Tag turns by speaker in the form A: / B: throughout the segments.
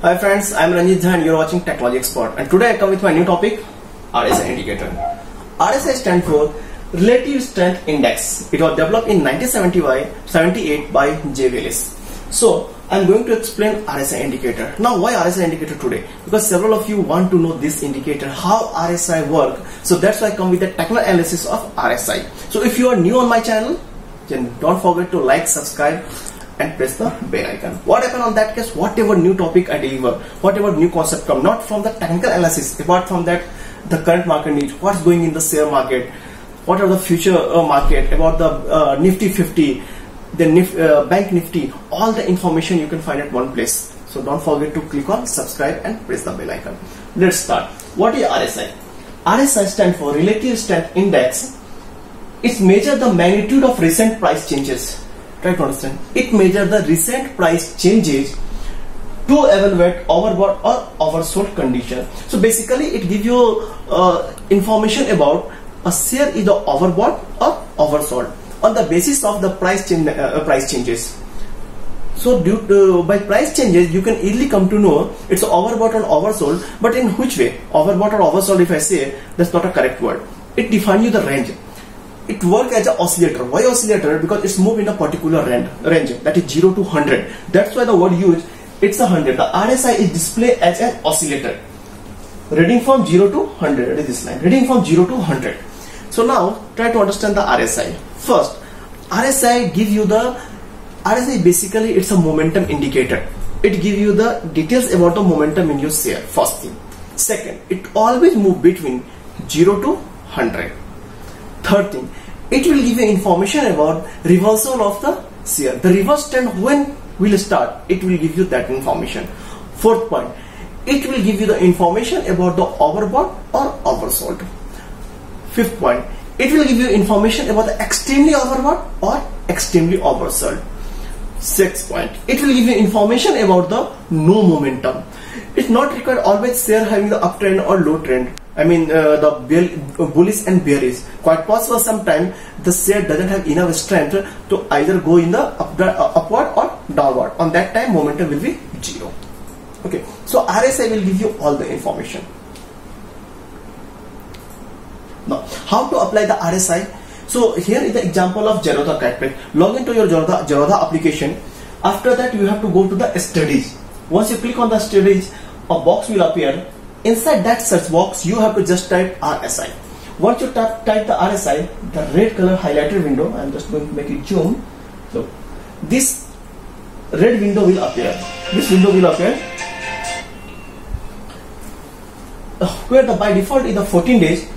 A: Hi friends, I am Ranjeet Jha and you are watching Technology Expert and today I come with my new topic RSI indicator. RSI stands for Relative Strength Index. It was developed in 1978 by J. Willis. So I am going to explain RSI indicator. Now why RSI indicator today? Because several of you want to know this indicator, how RSI work. So that's why I come with a technical analysis of RSI. So if you are new on my channel, then don't forget to like, subscribe and press the bell icon. What happened on that case? Whatever new topic I deliver, whatever new concept come, not from the technical analysis, apart from that, the current market needs, what's going in the share market, what are the future uh, market, about the uh, Nifty 50, the Nif uh, Bank Nifty, all the information you can find at one place. So don't forget to click on subscribe and press the bell icon. Let's start. What is RSI? RSI stands for Relative Strength Index. It measures the magnitude of recent price changes try to understand. It measures the recent price changes to evaluate overbought or oversold condition. So basically it gives you uh, information about a share either overbought or oversold on the basis of the price change, uh, price changes. So due to, by price changes you can easily come to know it's overbought or oversold but in which way? Overbought or oversold if i say that's not a correct word. It defines you the range it works as an oscillator. Why oscillator? Because it's moved in a particular range, that is 0 to 100. That's why the word used, it's a 100. The RSI is displayed as an oscillator. Reading from 0 to 100, that is this line. Reading from 0 to 100. So now, try to understand the RSI. First, RSI give you the, RSI basically it's a momentum indicator. It give you the details about the momentum in your share, first thing. Second, it always move between 0 to 100 Third thing, it will give you information about reversal of the share. The reverse trend when will start, it will give you that information. Fourth point, it will give you the information about the overbought or oversold. Fifth point, it will give you information about the extremely overbought or extremely oversold. Sixth point, it will give you information about the no momentum. It's not required always share having the uptrend or low trend I mean uh, the bullish and bearish. Quite possible sometimes the share doesn't have enough strength to either go in the uh, upward or downward. On that time momentum will be zero. Okay, so RSI will give you all the information. Now, how to apply the RSI? So here is the example of Zerodha Kite app. Log into your Zerodha, Zerodha application. After that you have to go to the studies. Once you click on the studies, a box will appear Inside that search box, you have to just type RSI. Once you type, type the RSI, the red color highlighted window, I'm just going to make it zoom. So this red window will appear. This window will appear uh, where the by default is the 14 days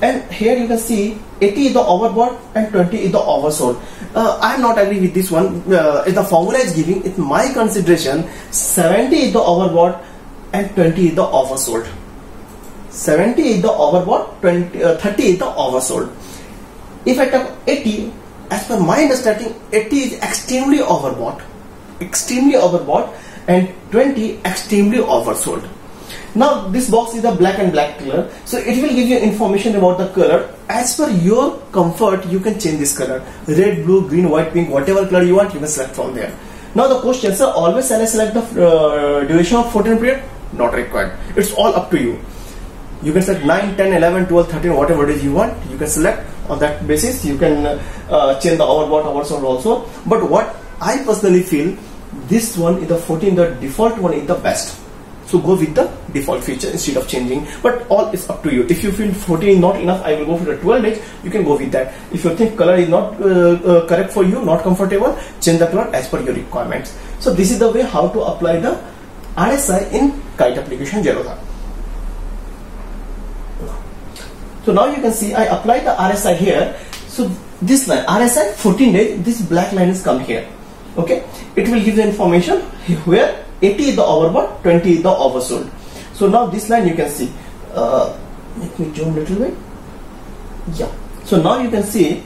A: and here you can see 80 is the overbought and 20 is the oversold. Uh, I am not agree with this one. Uh, the formula is giving, it's my consideration, 70 is the overbought and 20 is the oversold 70 is the overbought 20 uh, 30 is the oversold if I talk 80 as per my understanding 80 is extremely overbought extremely overbought and 20 extremely oversold now this box is a black and black color. So it will give you information about the color. As per your comfort you can change this color. Red blue green white pink whatever color you want you can select from there. Now the question sir always shall I select the uh, duration of 14 period? Not required. It's all up to you. You can select 9 10 11 12 13 whatever it is you want. You can select on that basis. You can uh, change the overbought oversold also. But what i personally feel this one is the 14 the default one is the best so go with the default feature instead of changing but all is up to you if you feel 14 is not enough i will go for the 12 days you can go with that if you think color is not uh, uh, correct for you not comfortable change the color as per your requirements so this is the way how to apply the RSI in kite application Zerodha. So now you can see I apply the RSI here. So this line RSI 14 days, this black line is come here. Okay, it will give the information where 80 is the overbought, 20 is the oversold. So now this line you can see. Uh, let me zoom little bit. Yeah. So now you can see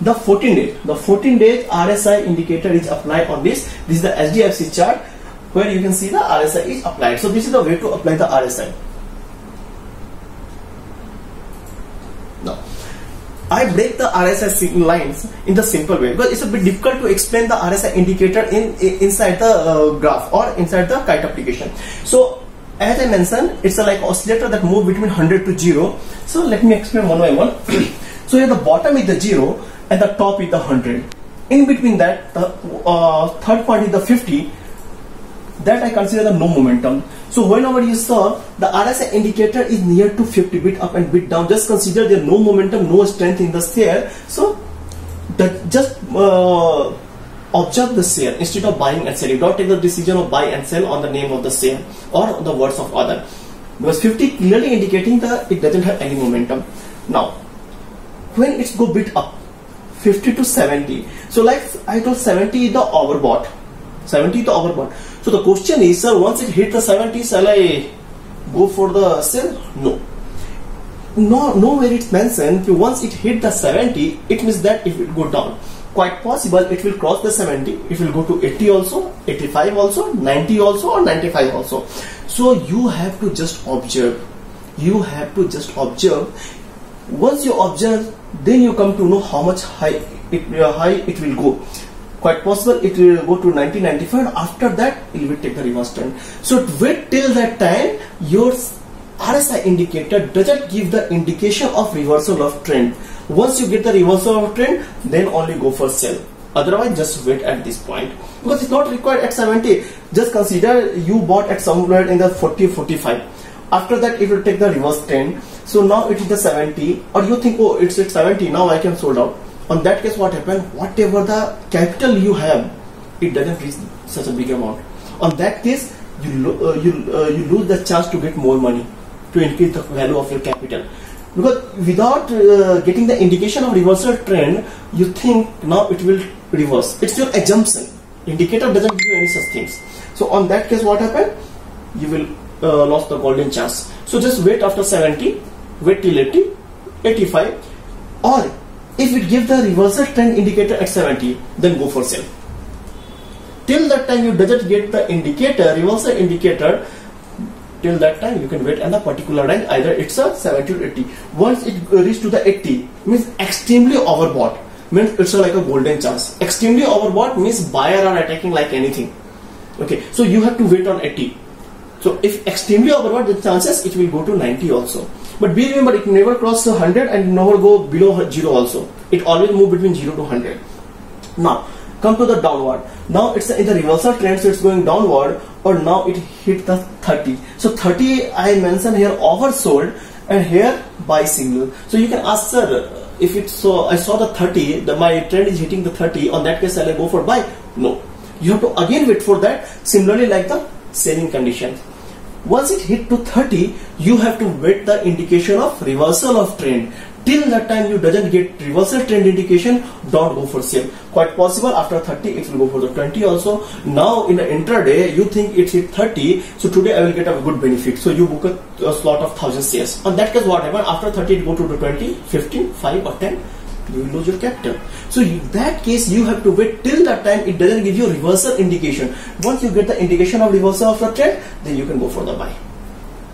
A: the 14 days the 14 days RSI indicator is applied on this this is the HDFC chart where you can see the RSI is applied so this is the way to apply the RSI Break the RSI lines in the simple way because it's a bit difficult to explain the RSI indicator in, in inside the uh, graph or inside the kite application. So as I mentioned, it's a like oscillator that move between 100 to 0. So let me explain one by one. so here the bottom is the 0 and the top is the 100. In between that, the uh, third point is the 50. That I consider the no momentum. So whenever you saw the RSI indicator is near to 50 bit up and bit down, just consider there no momentum, no strength in the share. So that just uh, observe the share instead of buying and selling. Don't take the decision of buy and sell on the name of the share or the words of other. Because 50 clearly indicating that it doesn't have any momentum. Now, when it's go bit up, 50 to 70. So like I told 70 the overbought. 70 is the overbought. So the question is, sir, once it hit the 70, shall I go for the sell? No. No, nowhere it's mentioned once it hit the 70, it means that it will go down. Quite possible it will cross the 70 it will go to 80 also 85 also 90 also or 95 also. So you have to just observe. You have to just observe. Once you observe then you come to know how much high it uh, high it will go quite possible it will go to 90 95 after that it will take the reverse trend so wait till that time your RSI indicator doesn't give the indication of reversal of trend once you get the reversal of trend, then only go for sell. Otherwise, just wait at this point because it's not required at 70. Just consider you bought at somewhere in the 40 45. After that, it will take the reverse trend. So now it is the 70, or you think, oh, it's at 70. Now I can sold out. On that case, what happened? Whatever the capital you have, it doesn't reach such a big amount. On that case, you uh, you uh, you lose the chance to get more money to increase the value of your capital. Because without uh, getting the indication of reversal trend you think now it will reverse. It's your assumption. Indicator doesn't give you any such things. So on that case what happened? You will uh, lost the golden chance. So just wait after 70 wait till 80 85 or if it gives the reversal trend indicator at 70 then go for sell till that time you doesn't get the indicator reversal indicator till that time you can wait in the particular range either it's a 70 or 80 once it reaches to the 80 means extremely overbought. Means it's like a golden chance. Extremely overbought means buyer are attacking like anything. Okay so you have to wait on 80 so if extremely overbought the chances it will go to 90 also but be remember it never cross 100 and never go below 0 also. It always move between 0 to 100 now come to the downward. Now it's in the reversal trend so it's going downward or now it hit the 30 so 30 I mentioned here oversold and here buy signal so you can ask sir if it's so I saw the 30 the my trend is hitting the 30 on that case I'll go for buy. No. You have to again wait for that. Similarly like the selling condition once it hit to 30 you have to wait the indication of reversal of trend. Till that time you doesn't get reversal trend indication don't go for sale quite possible after 30 it will go for the 20 also. Now in the intraday you think it's hit 30 so today i will get a good benefit. So you book a, a slot of 1000 shares. On that case what happened? After 30 it go to the 20 15 5 or 10 you will lose your capital. So in that case, you have to wait till that time it doesn't give you reversal indication. Once you get the indication of reversal of the trend, then you can go for the buy.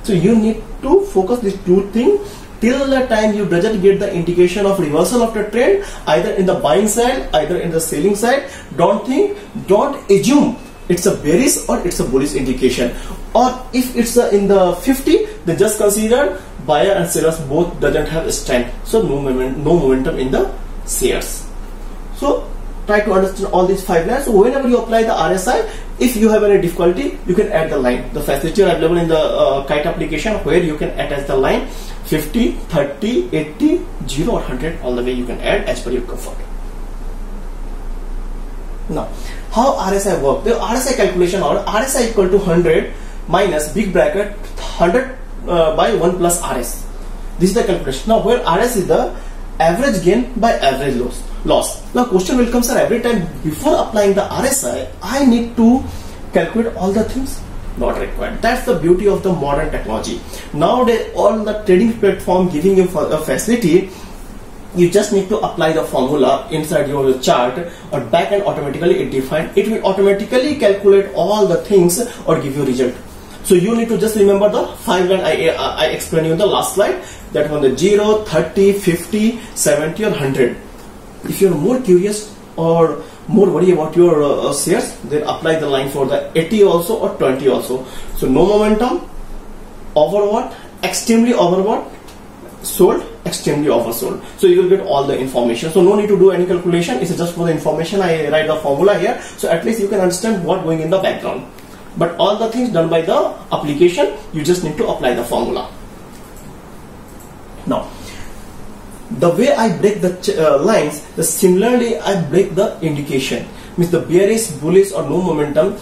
A: So you need to focus these two things till the time you doesn't get the indication of reversal of the trend either in the buying side either in the selling side don't think don't assume it's a bearish or it's a bullish indication or if it's in the 50 then just consider buyer and sellers both doesn't have strength so no moment no momentum in the shares so try to understand all these five lines so whenever you apply the RSI if you have any difficulty you can add the line the facility are available in the uh, kite application where you can attach the line 50, 30, 80, 0 or 100 all the way you can add as per your comfort. Now, how RSI work? The RSI calculation or RSI equal to 100 minus big bracket 100 uh, by 1 plus RS. This is the calculation. Now, where RS is the average gain by average loss. Loss. Now, question will come, sir. Every time before applying the RSI, I need to calculate all the things not required. That's the beauty of the modern technology. Nowadays, all the trading platform giving you for a facility, you just need to apply the formula inside your chart or back and automatically it define. It will automatically calculate all the things or give you result. So you need to just remember the five line I, I explained you in the last slide. that on the 0, 30, 50, 70 or 100. If you're more curious or more worry about your uh, shares, then apply the line for the 80 also or 20 also. So no momentum, over what? Extremely over what? Sold, extremely oversold. So you will get all the information. So no need to do any calculation. It's just for the information. I write the formula here. So at least you can understand what going in the background. But all the things done by the application, you just need to apply the formula. Now, the way I break the uh, lines, the similarly I break the indication. Means the bearish, bullish or no momentum,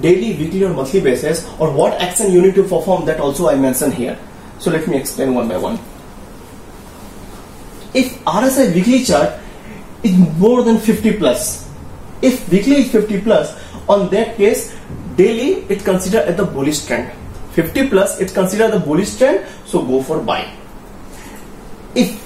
A: daily, weekly or monthly basis or what action you need to perform that also I mention here. So let me explain one by one. If RSI weekly chart is more than 50 plus, if weekly is 50 plus, on that case daily it considered as the bullish trend. 50 plus it's considered the bullish trend so go for buy. If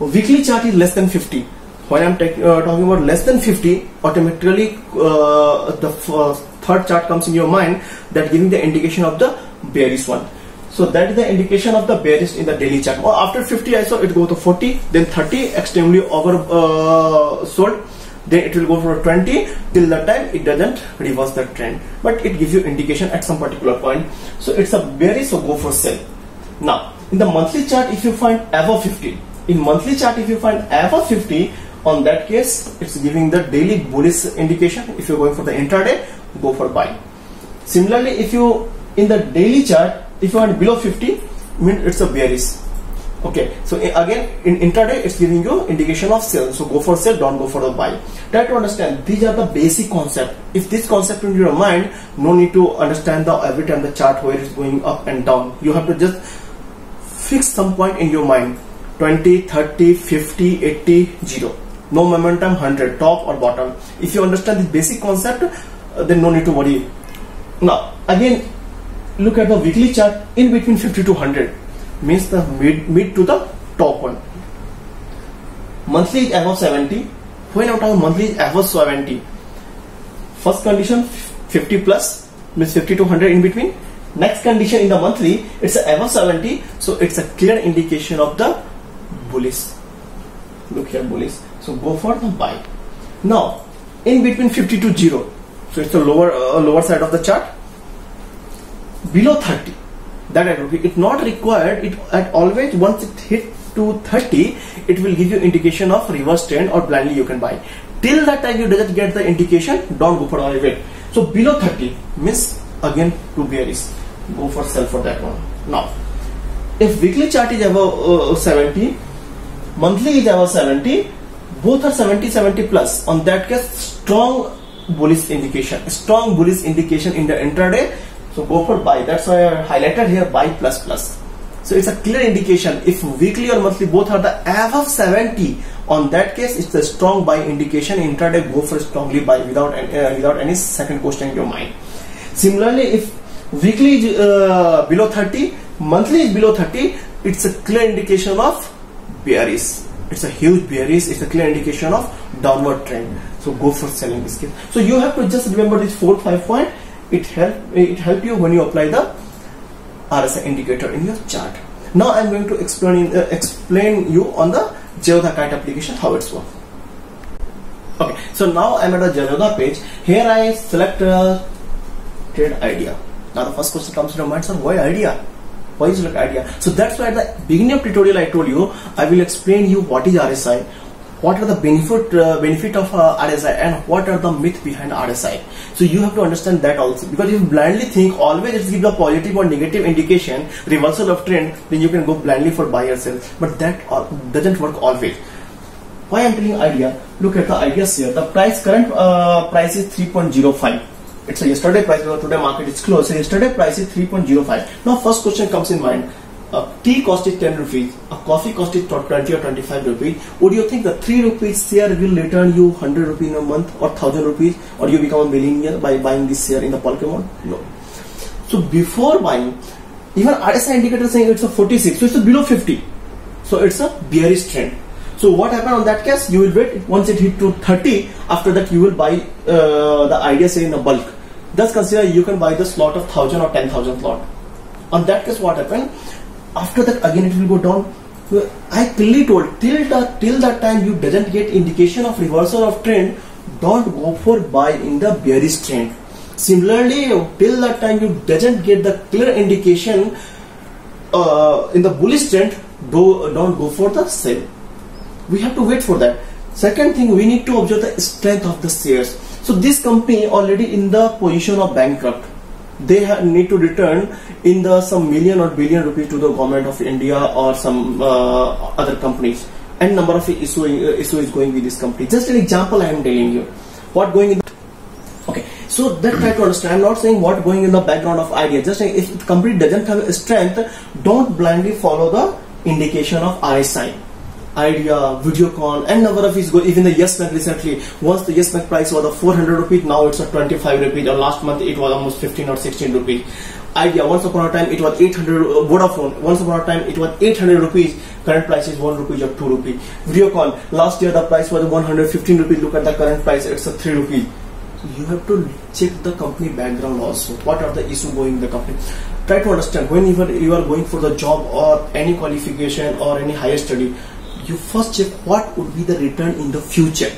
A: weekly chart is less than 50 when I'm uh, talking about less than 50 automatically uh, the uh, third chart comes in your mind that giving the indication of the bearish one. So that is the indication of the bearish in the daily chart. Or after 50 I saw it go to 40 then 30 extremely over uh, sold then it will go for 20 till the time it doesn't reverse the trend. But it gives you indication at some particular point. So it's a very so go for sell now in the monthly chart if you find above 50 in monthly chart if you find above 50 on that case it's giving the daily bullish indication. If you're going for the intraday go for buy. Similarly if you in the daily chart if you are below 50 mean it's a bearish okay so again in intraday it's giving you indication of sell so go for sell don't go for the buy. Try to understand these are the basic concept. If this concept in your mind no need to understand the every time the chart where it's going up and down. You have to just fix some point in your mind. 20 30 50 80 0 no momentum 100 top or bottom. If you understand this basic concept uh, then no need to worry. Now again look at the weekly chart in between 50 to 100 means the mid mid to the top one. Monthly is above 70 when I'm monthly is above 70 first condition 50 plus means 50 to 100 in between. Next condition in the monthly it's above 70 so it's a clear indication of the bullish. Look here bullish. So go for the buy. Now in between 50 to 0 so it's the lower uh, lower side of the chart. Below 30 that I told it's not required it at always once it hit to 30 it will give you indication of reverse trend or blindly you can buy. Till that time you doesn't get the indication don't go for wait so below 30 means again to bearish go for sell for that one. Now if weekly chart is above uh, 70 monthly is above 70 both are 70 70 plus. On that case strong bullish indication strong bullish indication in the intraday so go for buy. That's why I highlighted here buy plus plus. So it's a clear indication. If weekly or monthly both are the above 70 on that case it's a strong buy indication. Intraday go for strongly buy without uh, without any second question in your mind. Similarly if weekly is uh, below 30 monthly is below 30 it's a clear indication of bearish. It's a huge bearish. It's a clear indication of downward trend. So go for selling this case. So you have to just remember this four five point it help it help you when you apply the RSI indicator in your chart. Now I'm going to explain uh, explain you on the Zerodha kite application how it's work. Okay, so now I'm at the Zerodha page. Here I select a trade idea. Now the first question comes to mind, sir, why idea? Why is like idea? So that's why at the beginning of tutorial I told you I will explain you what is RSI, what are the benefit uh, benefit of uh, RSI and what are the myth behind RSI. So you have to understand that also because if you blindly think always it's give a positive or negative indication reversal of trend then you can go blindly for buy or sell but that doesn't work always. Why I'm telling idea? Look at the ideas here. The price current uh, price is 3.05 it's a yesterday price today market is closed so yesterday price is 3.05 now first question comes in mind a tea cost is 10 rupees, a coffee cost is 20 or 25 rupees, would you think the 3 rupees share will return you 100 rupees in a month or 1000 rupees or you become a millionaire by buying this share in the Pokemon? No. So before buying, even RSI indicator saying it's a 46, so it's a below 50. So it's a bearish trend. So what happened on that case? You will wait once it hit to 30. After that, you will buy uh, the idea say in a bulk. Thus consider you can buy the slot of 1000 or 10,000 slot. On that case, what happened? After that again it will go down. I clearly told till that till that time you doesn't get indication of reversal of trend don't go for buy in the bearish trend. Similarly till that time you doesn't get the clear indication uh, in the bullish trend do, don't go for the sell. We have to wait for that. Second thing we need to observe the strength of the shares. So this company already in the position of bankrupt they need to return in the some million or billion rupees to the government of India or some uh, other companies. And number of issue, uh, issue is going with this company. Just an example I am telling you. What going in okay. So that try to understand. I'm not saying what going in the background of idea. Just if the company doesn't have strength don't blindly follow the indication of RSI Idea, Videocon, and number of is go even the Yes Bank recently. Once the Yes Bank price was a 400 rupees, now it's a 25 rupees. Or last month it was almost 15 or 16 rupees. Idea, once upon a time it was 800. Uh, Vodafone, once upon a time it was 800 rupees. Current price is 1 rupees or 2 rupees. Videocon, last year the price was 115 rupees. Look at the current price, it's a 3 rupees. You have to check the company background also. What are the issues going in the company? Try to understand whenever you are going for the job or any qualification or any higher study you first check what would be the return in the future.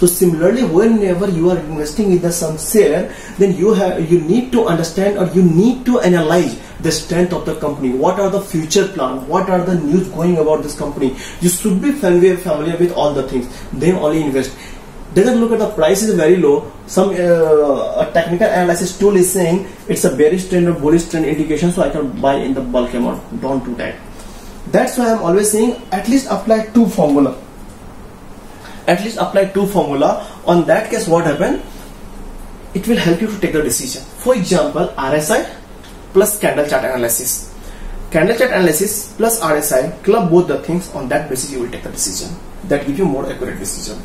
A: So similarly whenever you are investing in the some share then you have you need to understand or you need to analyze the strength of the company. What are the future plan? What are the news going about this company? You should be familiar familiar with all the things. Then only invest. Doesn't look at the price is very low. Some uh, technical analysis tool is saying it's a bearish trend or bullish trend indication so i can buy in the bulk amount. Don't do that that's why I'm always saying at least apply two formula. At least apply two formula. On that case what happen it will help you to take the decision. For example RSI plus candle chart analysis. Candle chart analysis plus RSI club both the things. On that basis you will take the decision. That give you more accurate decision.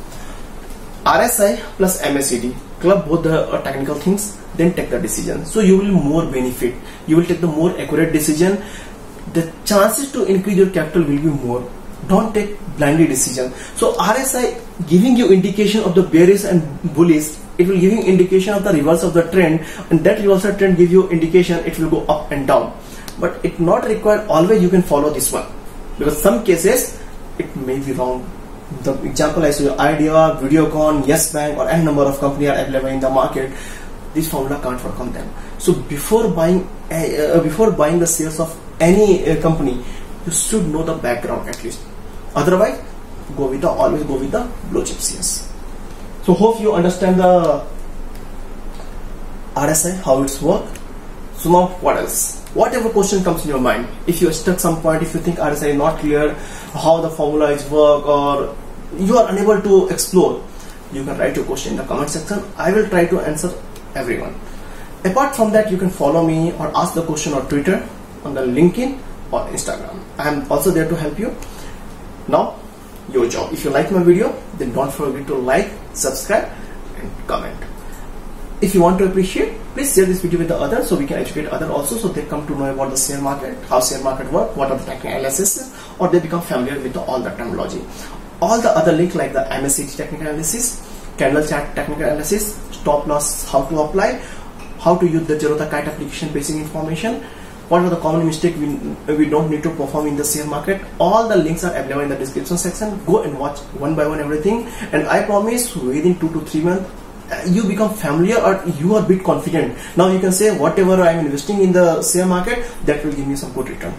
A: RSI plus MACD club both the uh, technical things then take the decision. So you will more benefit. You will take the more accurate decision the chances to increase your capital will be more. Don't take blindly decision. So rsi giving you indication of the bearish and bullish it will give you indication of the reverse of the trend and that reversal trend give you indication it will go up and down. But it not required always you can follow this one. Because some cases it may be wrong. The example I saw idea videocon yes bank or any number of company are available in the market. This formula can't work on them. So before buying uh, before buying the shares of any uh, company you should know the background at least. Otherwise go with the always go with the blue chip shares so hope you understand the RSI how it's work. So now what else? Whatever question comes in your mind if you are stuck some point if you think RSI is not clear how the formula is work or you are unable to explore you can write your question in the comment section. I will try to answer everyone. Apart from that you can follow me or ask the question on Twitter on the LinkedIn or Instagram. I am also there to help you. Now, your job. If you like my video, then don't forget to like, subscribe, and comment. If you want to appreciate, please share this video with the others so we can educate others also so they come to know about the share market, how share market work, what are the technical analysis, or they become familiar with all the terminology. All the other link like the MACD technical analysis, candle chart technical analysis, stop loss, how to apply, how to use the Zerodha kite application basic information, what are the common mistakes we, we don't need to perform in the share market? All the links are available in the description section. Go and watch one by one everything. And i promise within two to three months uh, you become familiar or you are a bit confident. Now you can say whatever i'm investing in the share market that will give me some good return